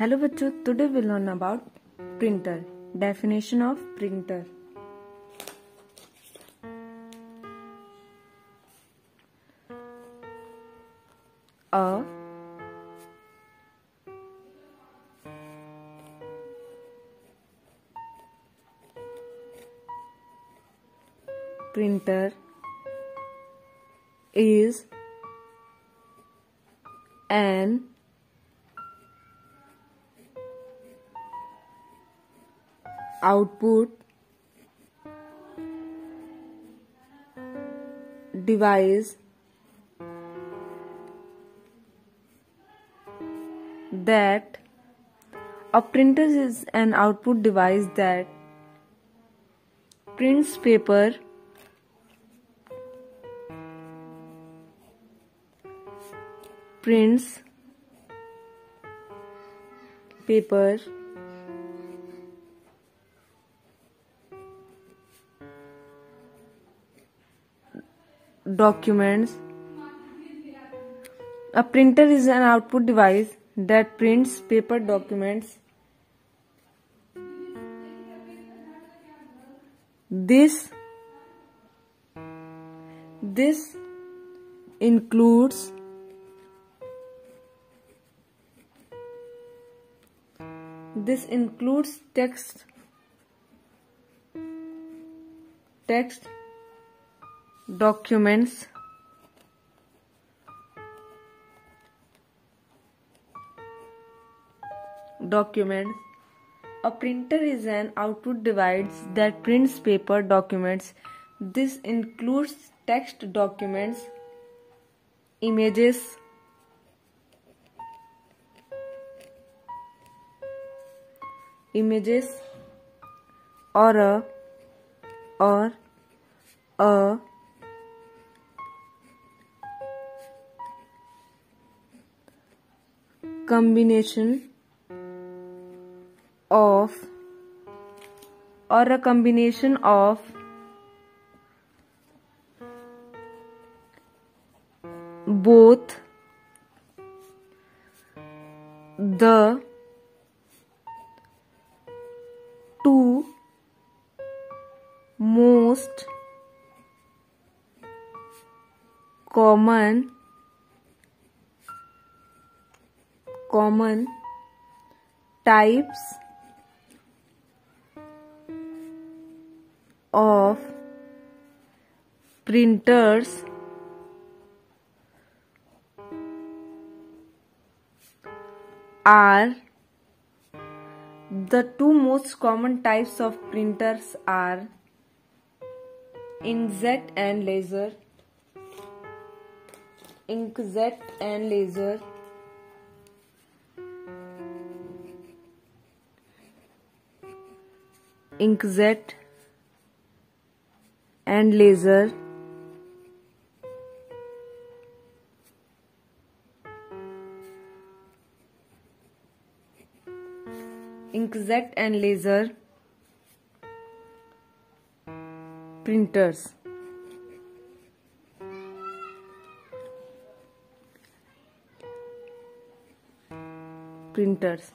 Hello बच्चों today we'll learn about printer definition of printer a printer is an output device that a printer is an output device that prints paper prints paper documents. A printer is an output device that prints paper documents. This this includes this includes text text documents. Documents a printer is an output device that prints paper documents. This includes text documents images images or a or a combination of or a combination of both the two most common common types of printers are the two most common types of printers are inkjet and laser. Inkjet and laser inkjet and laser. Inkjet and laser. Printers. Printers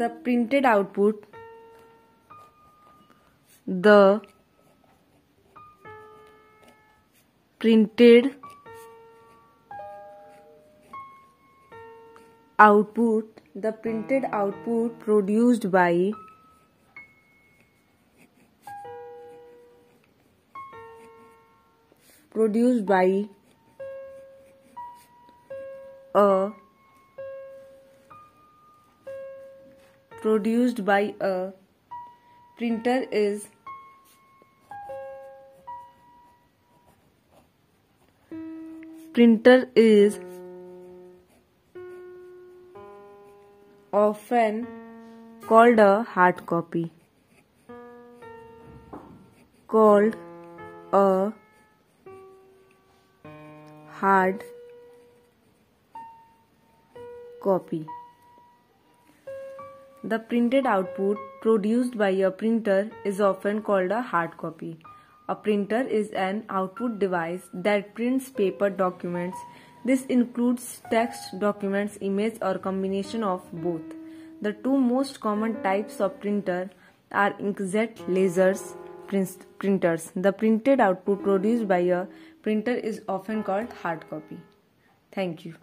the printed output the printed output the printed output produced by produced by a produced by a printer is printer is often called a hard copy called a hard copy the printed output produced by a printer is often called a hard copy. A printer is an output device that prints paper documents. This includes text, documents, image or combination of both. The two most common types of printer are inkjet lasers printers. The printed output produced by a printer is often called hard copy. Thank you.